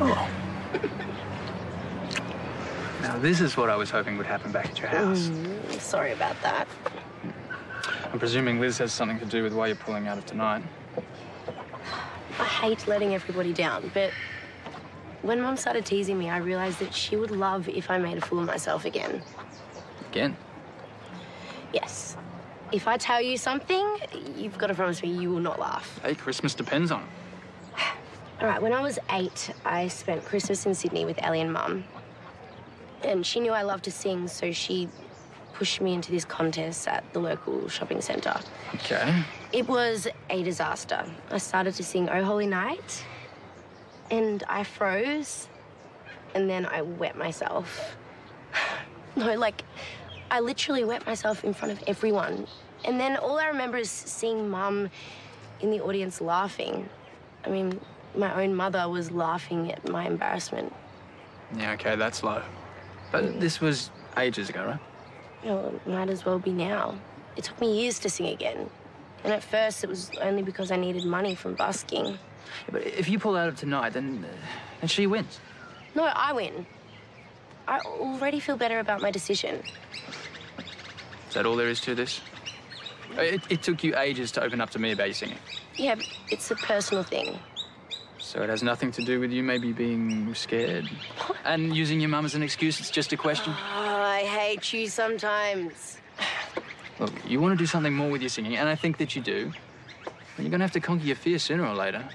Oh. Now, this is what I was hoping would happen back at your house. Mm, sorry about that. I'm presuming Liz has something to do with why you're pulling out of tonight. I hate letting everybody down, but when Mum started teasing me, I realised that she would love if I made a fool of myself again. Again? Yes. If I tell you something, you've got to promise me you will not laugh. Hey, Christmas depends on it. All right, when I was eight, I spent Christmas in Sydney with Elly and Mum. And she knew I loved to sing, so she pushed me into this contest at the local shopping centre. Okay. It was a disaster. I started to sing Oh Holy Night, and I froze, and then I wet myself. no, like, I literally wet myself in front of everyone. And then all I remember is seeing Mum in the audience laughing. I mean, my own mother was laughing at my embarrassment. Yeah, okay, that's low. But this was ages ago, right? Know, it might as well be now. It took me years to sing again. And at first, it was only because I needed money from busking. Yeah, but if you pull out of tonight, then, uh, then she wins. No, I win. I already feel better about my decision. Is that all there is to this? It, it took you ages to open up to me about your singing. Yeah, but it's a personal thing. So it has nothing to do with you maybe being scared and using your mum as an excuse. It's just a question. Oh, I hate you sometimes. Look, you want to do something more with your singing, and I think that you do. But you're going to have to conquer your fear sooner or later.